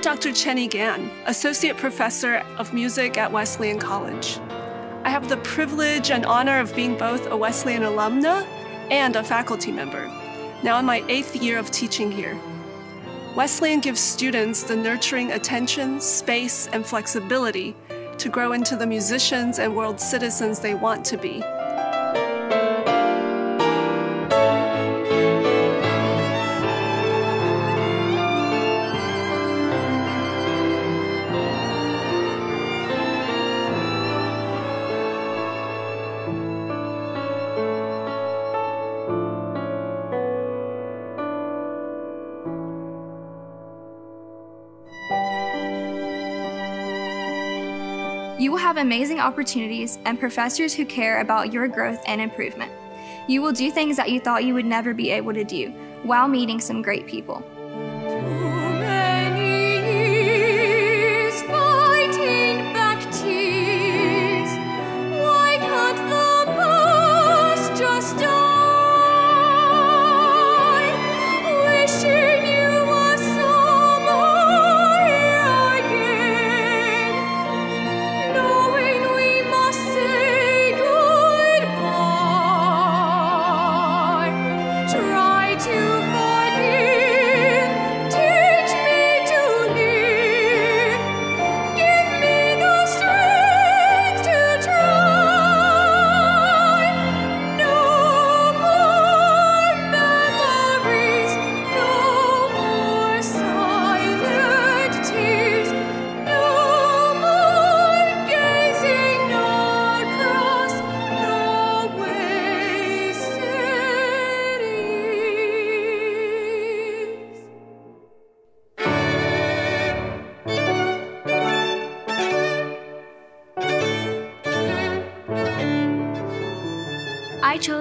I'm Dr. Chenny Gan, Associate Professor of Music at Wesleyan College. I have the privilege and honor of being both a Wesleyan alumna and a faculty member, now in my eighth year of teaching here. Wesleyan gives students the nurturing attention, space, and flexibility to grow into the musicians and world citizens they want to be. You will have amazing opportunities and professors who care about your growth and improvement. You will do things that you thought you would never be able to do while meeting some great people.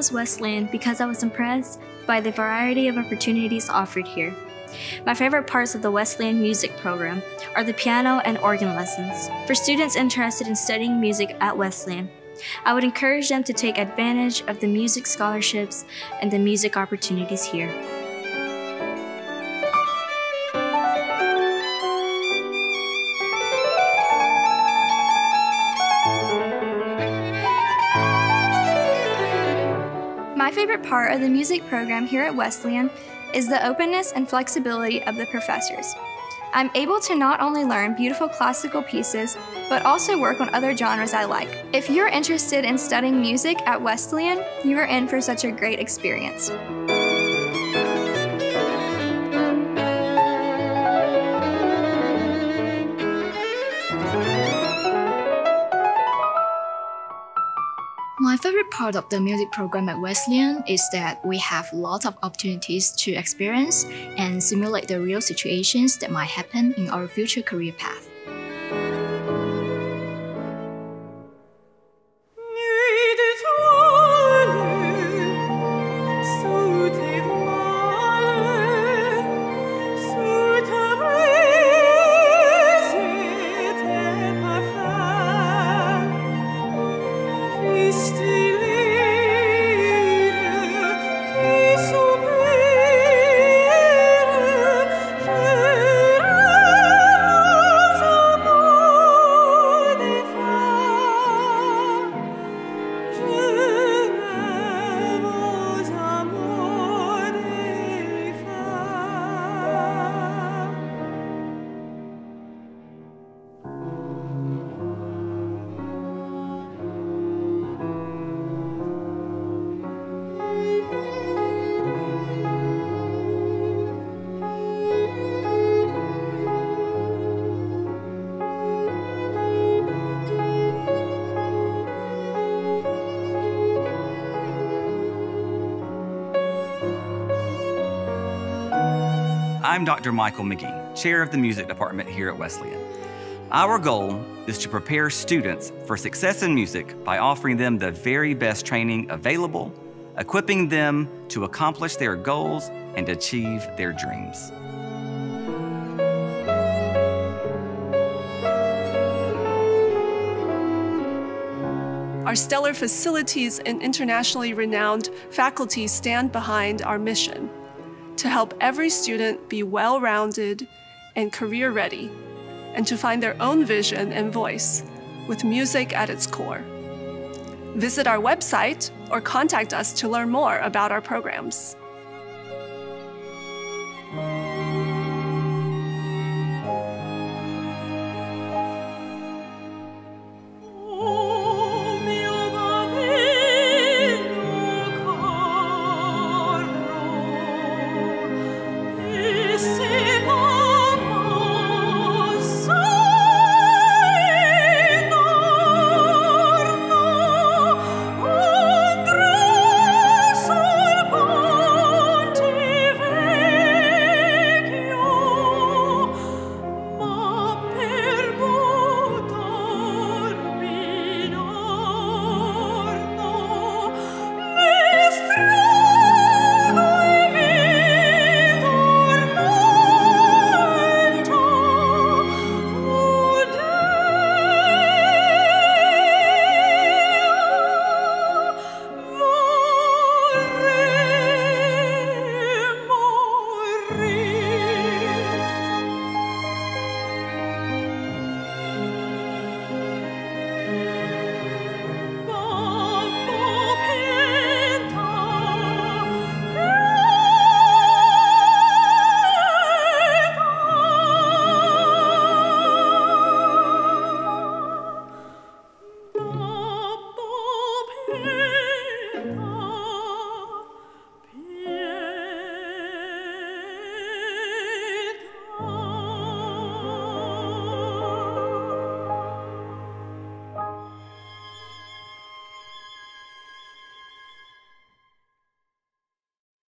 Chose Wesleyan because I was impressed by the variety of opportunities offered here. My favorite parts of the Wesleyan music program are the piano and organ lessons. For students interested in studying music at Wesleyan, I would encourage them to take advantage of the music scholarships and the music opportunities here. My favorite part of the music program here at Wesleyan is the openness and flexibility of the professors. I'm able to not only learn beautiful classical pieces, but also work on other genres I like. If you're interested in studying music at Wesleyan, you are in for such a great experience. My favorite part of the music program at Wesleyan is that we have lots of opportunities to experience and simulate the real situations that might happen in our future career path. I'm Dr. Michael McGee, Chair of the Music Department here at Wesleyan. Our goal is to prepare students for success in music by offering them the very best training available, equipping them to accomplish their goals and achieve their dreams. Our stellar facilities and internationally renowned faculty stand behind our mission to help every student be well rounded and career ready, and to find their own vision and voice with music at its core. Visit our website or contact us to learn more about our programs.